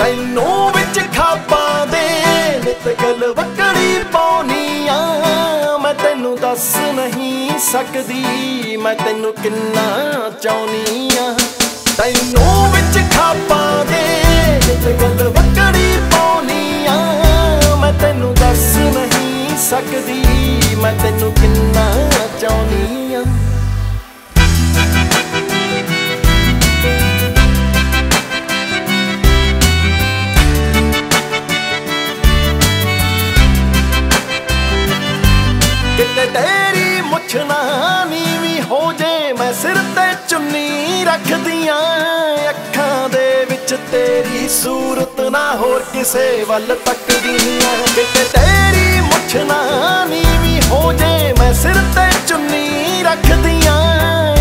ਤੈਨੂੰ ਵਿੱਚ ਖਾਪਾਂ ਦੇ ਨਿਤ ਗਲ ਵਕੜੀ ਪਾਉਨੀਆਂ। ਮੈਂ ਤੈਨੂੰ ਦੱਸ ਨਹੀਂ ਸਕਦੀ, ਮੈਂ ਤੈਨੂੰ ਕਿੰਨਾ ਚਾਹੁੰਨੀਆਂ। ਤੈਨੂੰ ਵਿੱਚ ਖਾਪਾਂ ਦੇ ਨਿਤ ਗਲ ਵਕੜੀ ਪਾਉਨੀਆਂ। ਮੈਂ ਤੈਨੂੰ ਦੱਸ ਨਹੀਂ ਸਕਦੀ, ਮੈਂ ਤੈਨੂੰ ਕਿੰਨਾ ਚਾਹੁੰਨੀਆਂ। ਤੇਰੀ ਮੁੱਛ ਨੀਵੀਂ ਹੋ ਜੇ ਮੈਂ ਸਿਰ ਤੇ ਚੁੰਨੀ ਰੱਖਦੀਆਂ ਅੱਖਾਂ ਦੇ ਵਿੱਚ ਤੇਰੀ ਸੂਰਤ ਨਾ ਹੋਰ ਕਿਸੇ ਵੱਲ ਤੱਕਦੀਆਂ। ਕਿਤੇ ਤੇਰੀ ਮੁੱਛ ਨਾ ਨੀਵੀਂ ਹੋ ਜੇ ਮੈਂ ਸਿਰ ਤੇ ਚੁੰਨੀ ਰੱਖਦੀਆਂ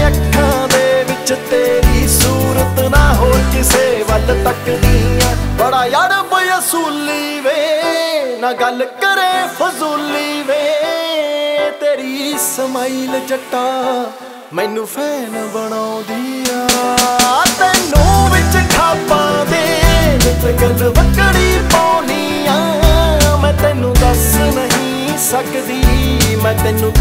ਅੱਖਾਂ ਦੇ ਵਿੱਚ ਤੇਰੀ ਸੂਰਤ ਨਾ ਹੋਰ ਕਿਸੇ ਵੱਲ ਤੱਕਦੀਆਂ। ਬੜਾ ਯਾਰ ਬਯਸੂਲੀ ਵੇ, ਨਾ ਗੱਲ ਕਰੇ ਫਜ਼ੂਲੀ ਵੇ। ਤੇਰੀ ਸਮਾਈਲ ਜੱਟਾ ਮੈਨੂੰ ਫੈਨ ਬਣਾਉਂਦੀ ਆ ਤੈਨੂੰ ਵਿੱਚ ਖਾਪਾਂ ਦੇ ਨਿਤ ਗੱਲ ਵਕੜੀ ਪਾਉਣੀ ਆ ਮੈਂ ਤੈਨੂੰ ਦੱਸ ਨਹੀਂ ਸਕਦੀ, ਮੈਂ ਤੈਨੂੰ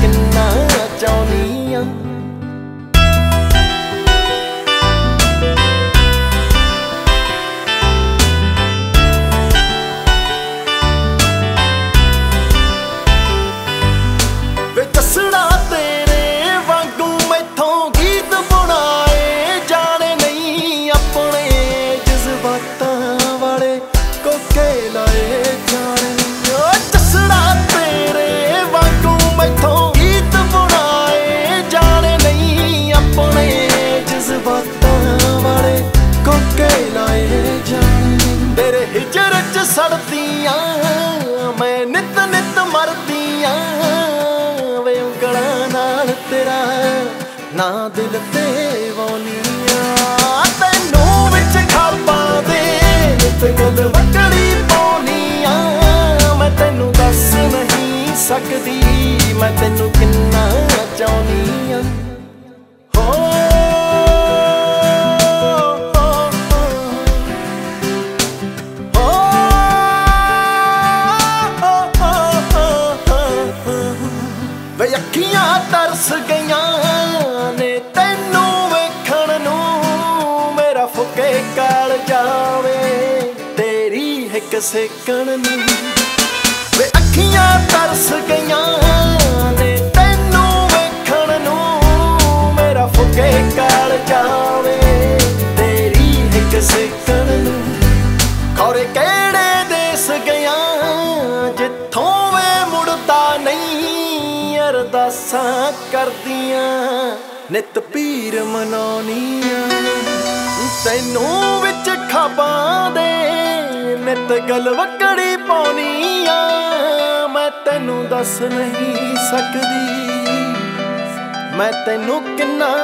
ਕੋਕੇ ਲਾਏ ਜਾਣੇ ਤੇਰੇ ਹਿਜਰ ਚ ਸੜਦੀਆਂ, ਮੈਂ ਨਿਤ ਨਿਤ ਮਰਦੀਆਂ। ਵੇ ਉਂਗਲਾਂ ਨਾਲ ਤੇਰਾ ਨਾ ਦਿਲ ਤੇ ਵੋਲੀਆਂ ਤੈਨੂੰ ਵਿੱਚ ਖਾਪਾਂ ਦੇ ਨਿਤ ਗੱਲ ਵਕੜੀ ਪਾਉਣੀਆਂ ਮੈਂ ਤੈਨੂੰ ਦੱਸ ਨਹੀਂ ਸਕਦੀ, ਮੈਂ ਤੈਨੂੰ ਕਿੰਨਾ ਚਾਹੁੰਦੀ ਆ। ਹੋ ਵੇ ਅੱਖੀਆਂ ਤਰਸ ਗਈਆਂ ਨੇ, ਤੈਨੂੰ ਵੇਖਣ ਨੂੰ ਮੇਰਾ ਫੁਕੇ ਕਾਲ ਜਾਵੇ, ਤੇਰੀ ਹਿੱਕ ਸੇਕਣ ਨੂੰ। ਵੇ ਅੱਖੀਆਂ ਤਰਸ ਗਈਆਂ ਅਰਦਾਸਾਂ ਕਰਦੀਆਂ, ਨਿਤ ਪੀਰ ਮਨਾਉਣੀਆਂ। ਤੈਨੂੰ ਵਿੱਚ ਖਾਬਾਂ ਦੇ ਨਿਤ ਗਲ ਵਕੜੀ ਪਾਉਣੀਆਂ। ਮੈਂ ਤੈਨੂੰ ਦੱਸ ਨਹੀਂ ਸਕਦੀ, ਮੈਂ ਤੈਨੂੰ ਕਿੰਨਾ